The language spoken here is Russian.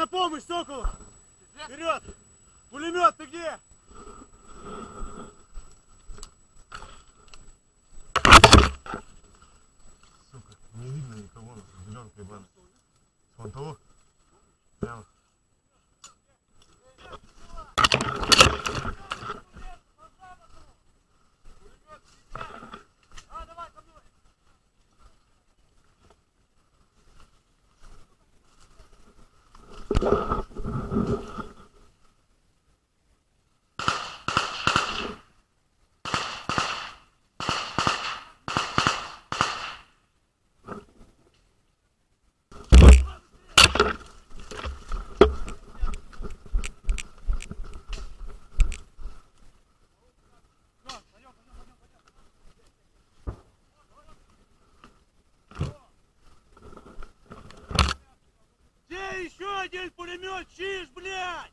на помощь, Соколов! Вперед! Пулемет, ты где? Сука, не видно никого, зеленка ебаная. Вон того. Прямо. Yeah. один пулемет, чиж, блядь!